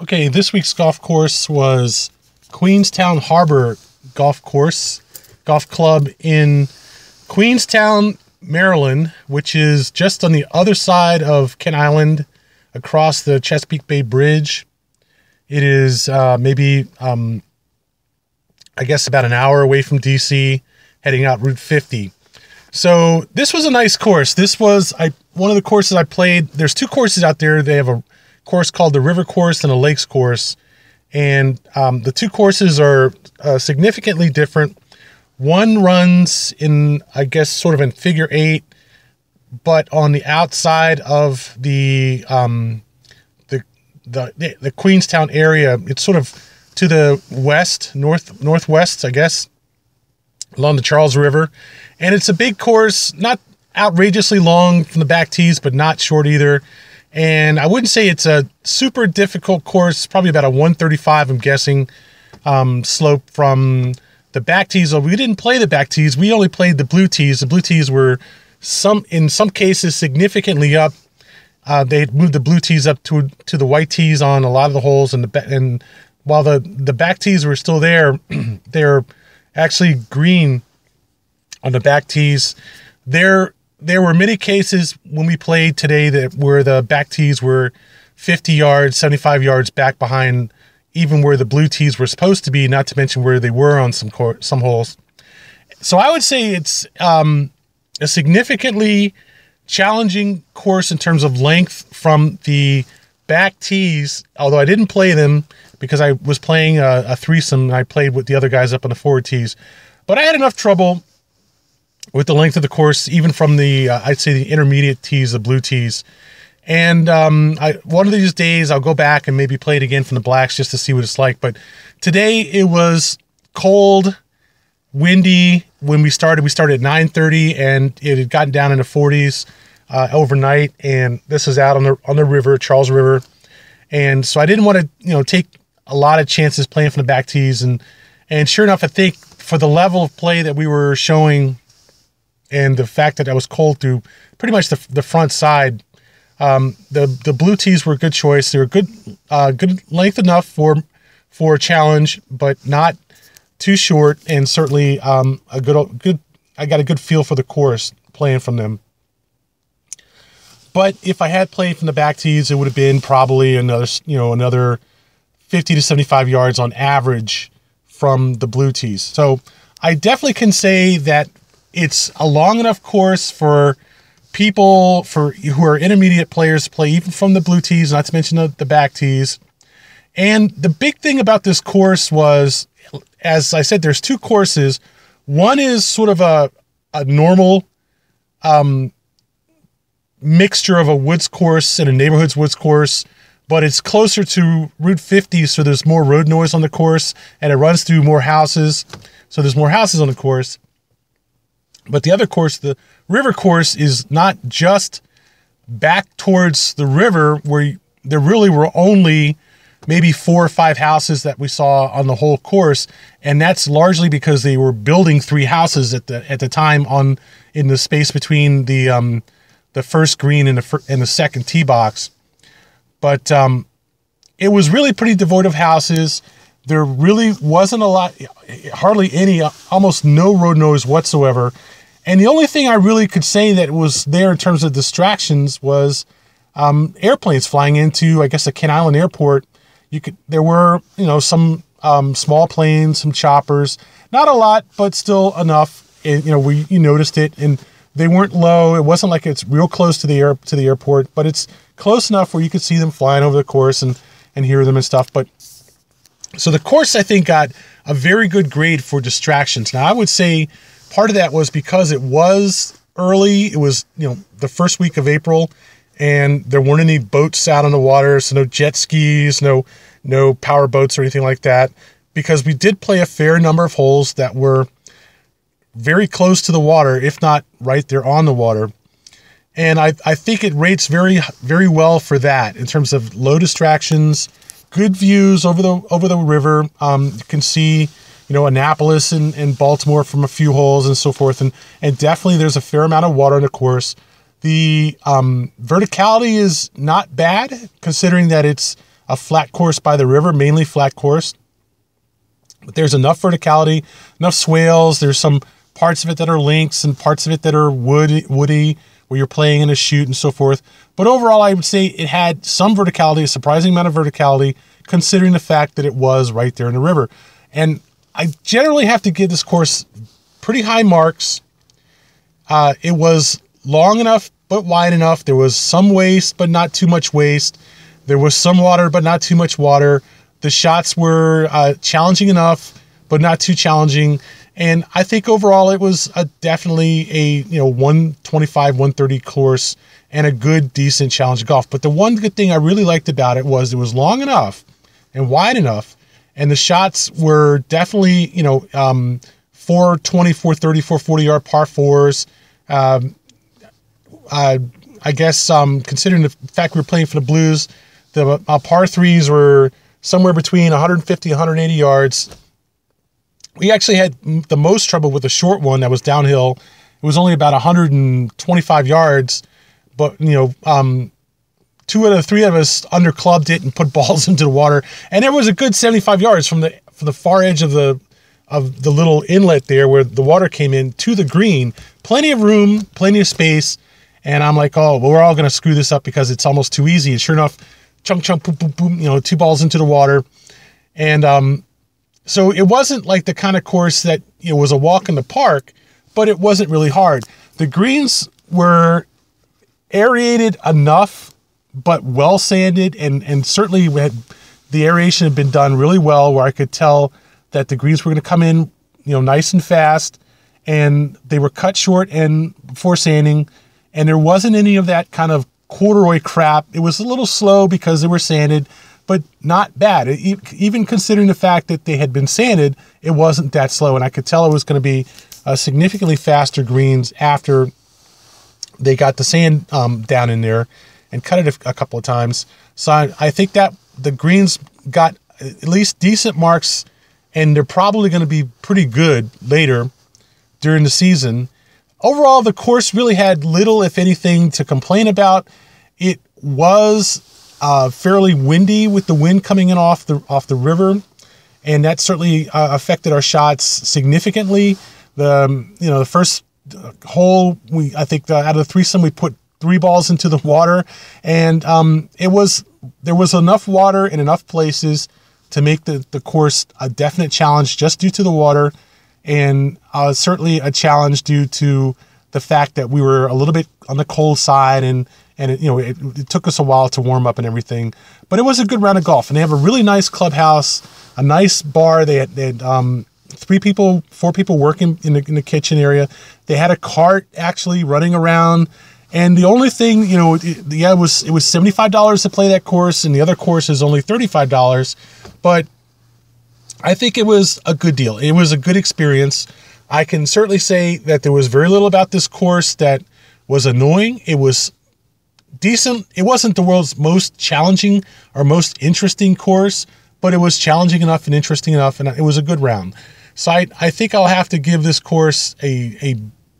Okay, this week's golf course was Queenstown Harbor Golf Course, Golf Club in Queenstown, Maryland, which is just on the other side of Kent Island across the Chesapeake Bay Bridge. It is uh, maybe, um, I guess, about an hour away from DC, heading out Route 50. So this was a nice course. This was I one of the courses I played. There's two courses out there. They have a course called the River Course and a Lakes Course, and um, the two courses are uh, significantly different. One runs in, I guess, sort of in figure eight, but on the outside of the um, the, the the Queenstown area. It's sort of to the west, north northwest, I guess, along the Charles River, and it's a big course, not outrageously long from the back tees, but not short either. And I wouldn't say it's a super difficult course. Probably about a 135, I'm guessing, um, slope from the back tees. We didn't play the back tees. We only played the blue tees. The blue tees were some, in some cases, significantly up. Uh, they moved the blue tees up to to the white tees on a lot of the holes, and the and while the the back tees were still there, they're actually green on the back tees. There there were many cases when we played today that where the back tees were 50 yards, 75 yards back behind even where the blue tees were supposed to be, not to mention where they were on some some holes. So I would say it's um, a significantly challenging course in terms of length from the back tees, although I didn't play them because I was playing a, a threesome and I played with the other guys up on the forward tees. But I had enough trouble with the length of the course, even from the, uh, I'd say the intermediate tees, the blue tees. And um, I, one of these days I'll go back and maybe play it again from the blacks just to see what it's like. But today it was cold, windy. When we started, we started at 9:30, and it had gotten down in the 40s uh, overnight. And this is out on the on the river, Charles River. And so I didn't want to, you know, take a lot of chances playing from the back tees. And and sure enough, I think for the level of play that we were showing and the fact that I was cold through pretty much the, the front side. Um, the the blue tees were a good choice. They were good uh, good length enough for for a challenge, but not too short, and certainly um, a good good. I got a good feel for the course playing from them. But if I had played from the back tees, it would have been probably another you know another fifty to seventy five yards on average from the blue tees. So I definitely can say that it's a long enough course for people for who are intermediate players to play even from the blue tees, not to mention the, the back tees. And the big thing about this course was, as I said, there's two courses. One is sort of a, a normal um, mixture of a woods course and a neighborhoods woods course, but it's closer to Route 50, so there's more road noise on the course, and it runs through more houses, so there's more houses on the course. But the other course, the river course, is not just back towards the river where there really were only maybe four or five houses that we saw on the whole course. And that's largely because they were building three houses at the at the time on in the space between the um the first green and the fir- and the second tee box. But um it was really pretty devoid of houses. There really wasn't a lot hardly any almost no road noise whatsoever and the only thing I really could say that was there in terms of distractions was um, airplanes flying into, I guess, the Kent Island Airport. You could there were you know some um, small planes, some choppers, not a lot, but still enough. And, you know, we you noticed it, and they weren't low. It wasn't like it's real close to the air to the airport, but it's close enough where you could see them flying over the course and and hear them and stuff. But so the course, I think, got a very good grade for distractions. Now, I would say part of that was because it was early. It was, you know, the first week of April and there weren't any boats out on the water. So no jet skis, no, no power boats or anything like that. Because we did play a fair number of holes that were very close to the water, if not right there on the water. And I, I think it rates very, very well for that in terms of low distractions, good views over the over the river. Um, you can see you know, Annapolis and, and Baltimore from a few holes and so forth. And, and definitely there's a fair amount of water in the course. The um, verticality is not bad considering that it's a flat course by the river, mainly flat course. But there's enough verticality, enough swales. There's some parts of it that are links and parts of it that are woody, woody where you're playing in a chute and so forth. But overall, I would say it had some verticality, a surprising amount of verticality, considering the fact that it was right there in the river. And I generally have to give this course pretty high marks. Uh, it was long enough but wide enough. There was some waste, but not too much waste. There was some water, but not too much water. The shots were uh, challenging enough, but not too challenging. And I think overall it was a definitely a you know 125, 130 course and a good, decent challenge golf. But the one good thing I really liked about it was it was long enough and wide enough, and the shots were definitely you know um, 420, 430, 440 yard par fours. Um, I guess um, considering the fact we were playing for the Blues, the uh, par threes were somewhere between 150 180 yards. We actually had the most trouble with the short one that was downhill. It was only about 125 yards, but you know, um, two out of three of us under clubbed it and put balls into the water, and it was a good 75 yards from the from the far edge of the of the little inlet there where the water came in to the green. Plenty of room, plenty of space and I'm like, oh, well, we're all going to screw this up because it's almost too easy. And sure enough, chunk, chunk, boom, boom, boom, you know, two balls into the water. And um, so it wasn't like the kind of course that it was a walk in the park, but it wasn't really hard. The greens were aerated enough, but well sanded, and and certainly had, the aeration had been done really well, where I could tell that the greens were going to come in, you know, nice and fast, and they were cut short and before sanding and there wasn't any of that kind of corduroy crap. It was a little slow because they were sanded, but not bad. It, even considering the fact that they had been sanded, it wasn't that slow, and I could tell it was going to be uh, significantly faster greens after they got the sand um, down in there and cut it a, a couple of times. So I, I think that the greens got at least decent marks, and they're probably going to be pretty good later during the season overall, the course really had little, if anything, to complain about. It was uh, fairly windy with the wind coming in off the off the river, and that certainly uh, affected our shots significantly. The um, you know the first hole we I think the, out of the threesome we put three balls into the water, and um, it was there was enough water in enough places to make the, the course a definite challenge just due to the water and uh, certainly a challenge due to the fact that we were a little bit on the cold side and and it, you know it, it, took us a while to warm up and everything. But it was a good round of golf. And they have a really nice clubhouse a nice bar. They had, they had um, three people four people working in the, in the kitchen area. They had a cart actually running around and the only thing you know it, yeah it was it was $75 to play that course and the other course is only $35 but I think it was a good deal. It was a good experience. I can certainly say that there was very little about this course that was annoying. It was decent. It wasn't the world's most challenging or most interesting course, but it was challenging enough and interesting enough, and it was a good round. So I, I think I'll have to give this course a, a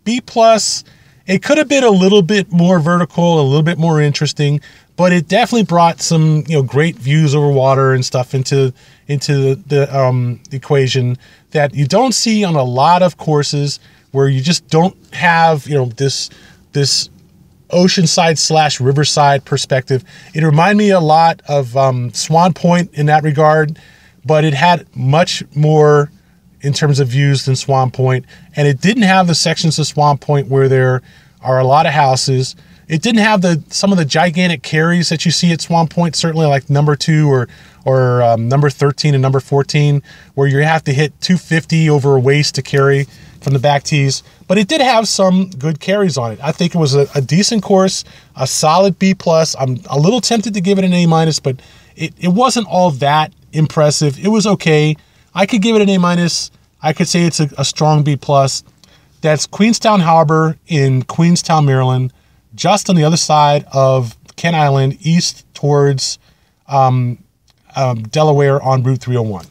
B plus. It could have been a little bit more vertical, a little bit more interesting, but it definitely brought some you know great views over water and stuff into into the, the um, equation that you don't see on a lot of courses where you just don't have you know this this oceanside slash riverside perspective. It reminded me a lot of um, Swan Point in that regard, but it had much more in terms of views than Swan Point, and it didn't have the sections of Swan Point where there are a lot of houses it didn't have the some of the gigantic carries that you see at Swan Point, certainly like number two or or um, number 13 and number 14, where you have to hit 250 over a waste to carry from the back tees. But it did have some good carries on it. I think it was a, a decent course, a solid B plus. I'm a little tempted to give it an A minus, but it, it wasn't all that impressive. It was okay. I could give it an A minus. I could say it's a, a strong B plus. That's Queenstown Harbor in Queenstown, Maryland just on the other side of Kent Island, east towards um, um, Delaware on Route 301.